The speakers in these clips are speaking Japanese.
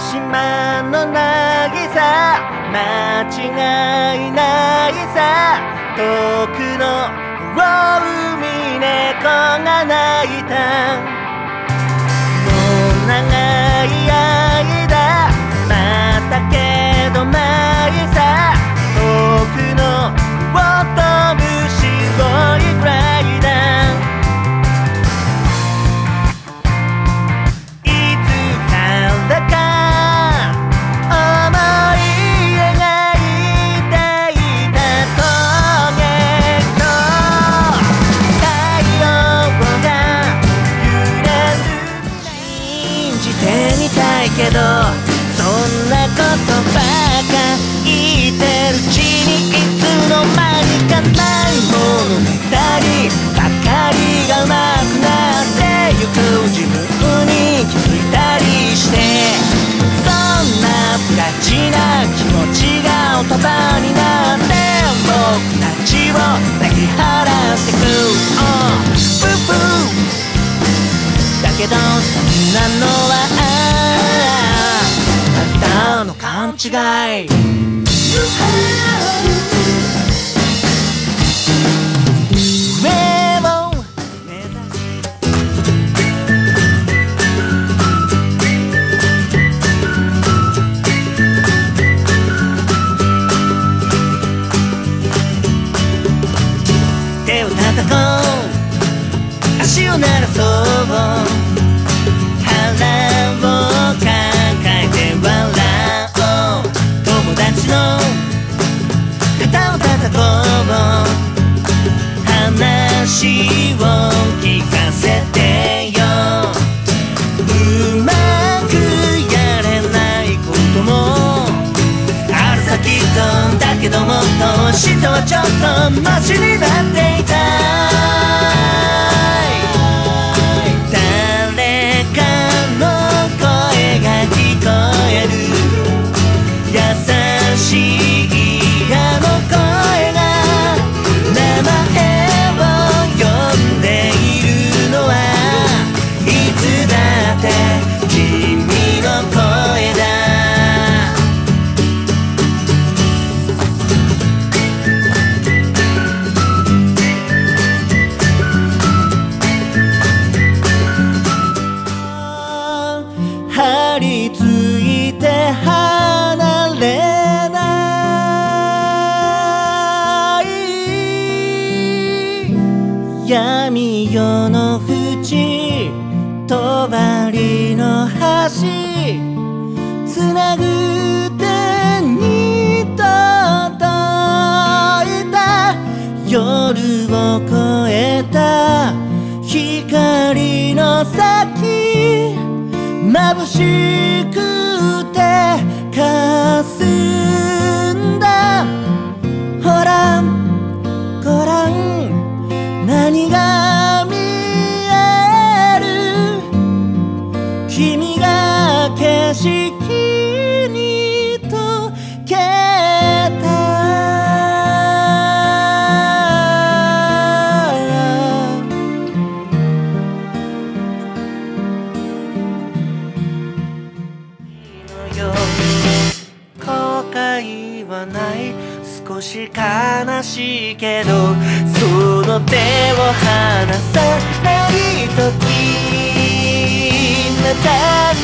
島の渚間違いないさ遠くの海猫が鳴いた。プラチな気持ちが大人になって僕たちを抱き払ってく。Oh ブーブーだけどそんなのはあなたの勘違い。明日はちょっとマシになっていた。闇夜の淵とばりの橋つなぐ手に届いた夜を越えた光の先眩しくてかす悲しいけどその手を離さない時なった。ん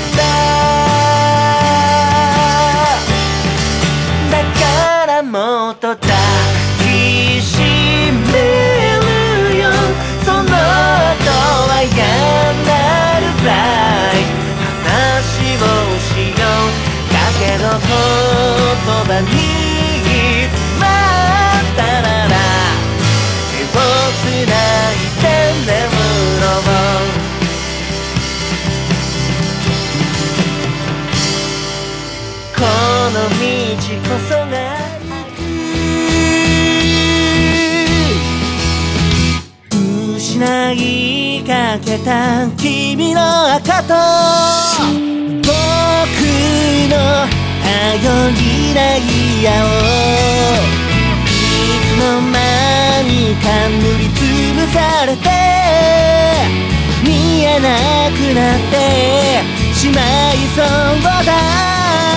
だだからもっと抱きしめるよ。その後は嫌なるくらい話をしよう。だけど言葉に失いかけた君の赤と僕の頼りない矢をいつの間にか塗りつされて見えなくなってしまいそうだ。